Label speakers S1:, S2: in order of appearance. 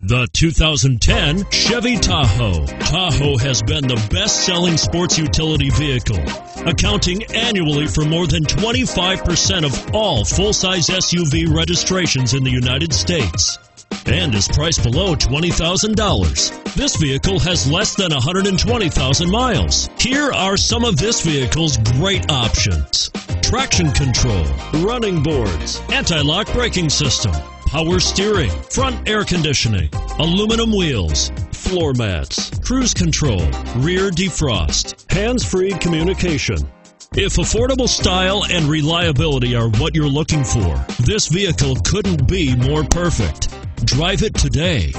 S1: The 2010 Chevy Tahoe. Tahoe has been the best selling sports utility vehicle, accounting annually for more than 25% of all full size SUV registrations in the United States and is priced below $20,000. This vehicle has less than 120,000 miles. Here are some of this vehicle's great options traction control, running boards, anti lock braking system power steering, front air conditioning, aluminum wheels, floor mats, cruise control, rear defrost, hands-free communication. If affordable style and reliability are what you're looking for, this vehicle couldn't be more perfect. Drive it today.